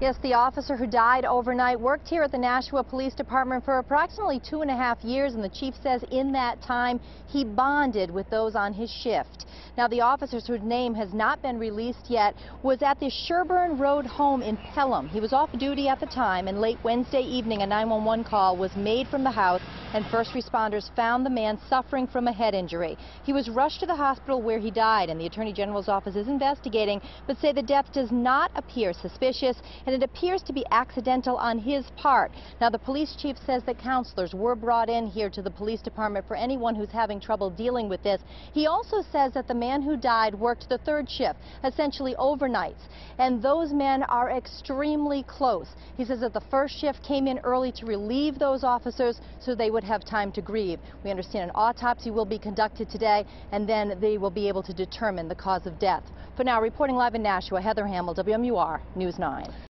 Yes, the officer who died overnight worked here at the Nashua Police Department for approximately two and a half years, and the chief says in that time he bonded with those on his shift. Now, the officer, whose name has not been released yet, was at the Sherburne Road home in Pelham. He was off duty at the time, and late Wednesday evening, a 911 call was made from the house, and first responders found the man suffering from a head injury. He was rushed to the hospital where he died, and the Attorney General's office is investigating, but say the death does not appear suspicious and it appears to be accidental on his part. Now, the police chief says that counselors were brought in here to the police department for anyone who's having trouble dealing with this. He also says that the man who died worked the third shift, essentially overnights, and those men are extremely close. He says that the first shift came in early to relieve those officers so they would have time to grieve. We understand an autopsy will be conducted today, and then they will be able to determine the cause of death. For now, reporting live in Nashua, Heather Hamel, WMUR News 9.